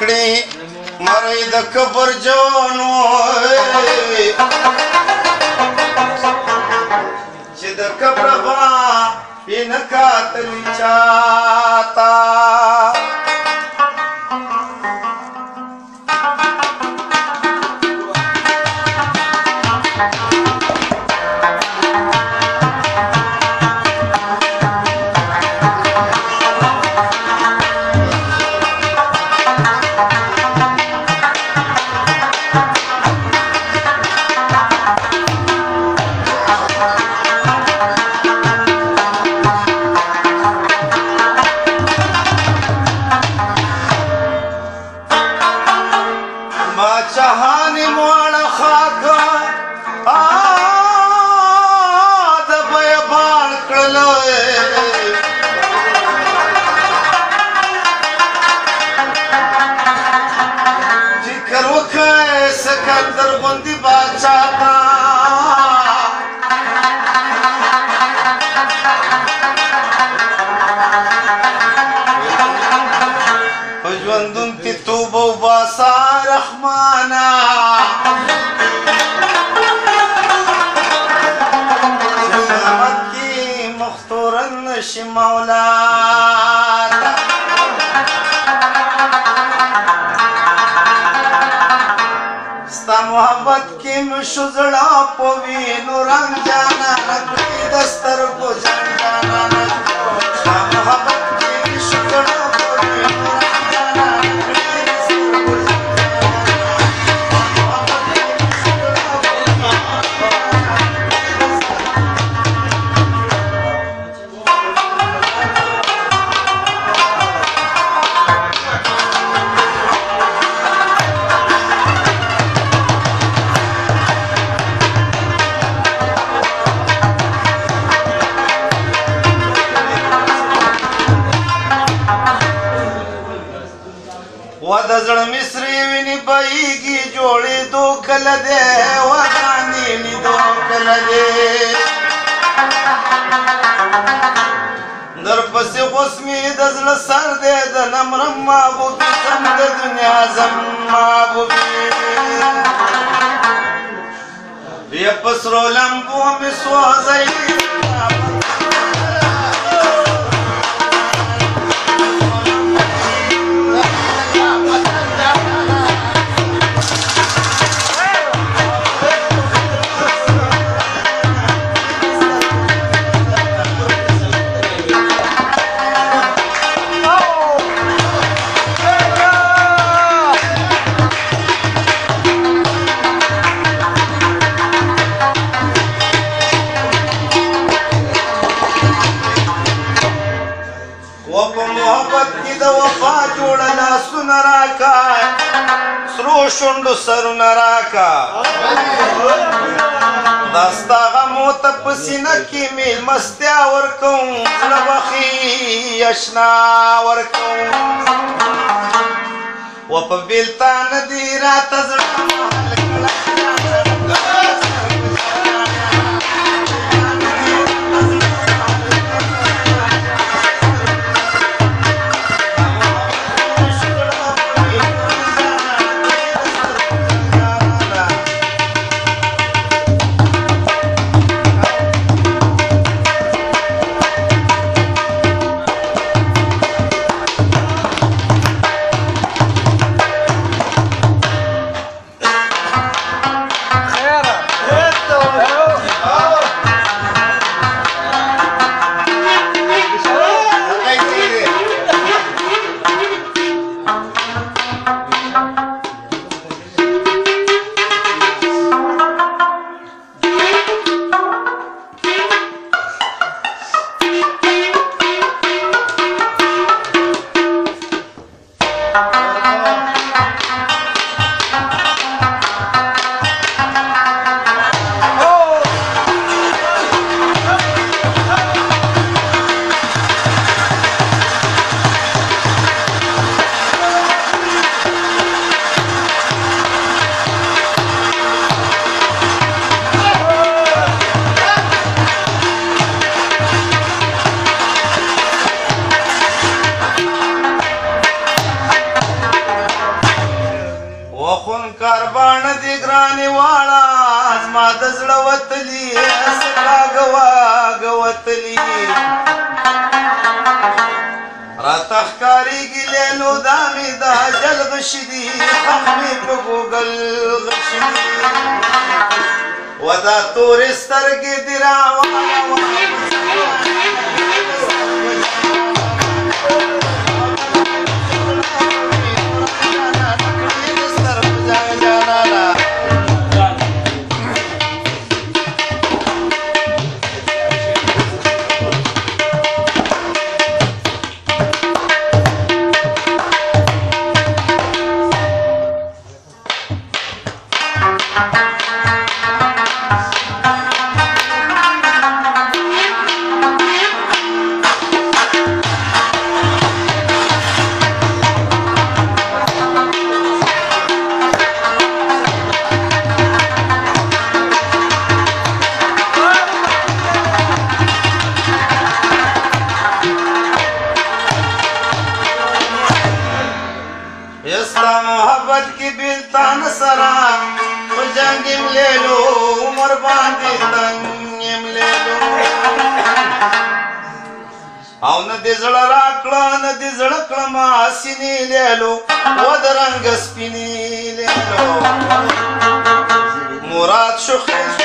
کړي مړی د قبر جانو چې د قبر با پینکاتل چا ژوندون کې توبه وباسا رحمانا محمد کی مختورن شي مولانا مړا په وینو رنگ جانا رنگ دستر کو جنگ جانا رنگ محبت سترګي جوړې دو کله دې وغانې ني دو کله دې در پسې غوس می د زړه سر دې د نمرم معبود سم د دنیا زم معبود بیا پسرو لمبو می سوځي د وفا جوړ لاسونه راکا سرو شونډو سرونه راکا داستا غمو ته په سینه کې میلمستیا ورکوم زړه بخي اشنا ورکوم و په بیلتانه دې راته زړه زما د زړه وتلی اسکا غوا غوتلی راتخکاری ګلې نو دامي دا جلب شدي خمې په ګوګل غشدي ودا تور سترګې دراوا मोहब्बत की बिलतान सरा جنگ یم لیلو عمر باندې تنگ یم لیلو او نه دې زړه راکړه نه دې زړه کړه ما سینې لیلو و درنګ سپینې لیلو مراد شو خیر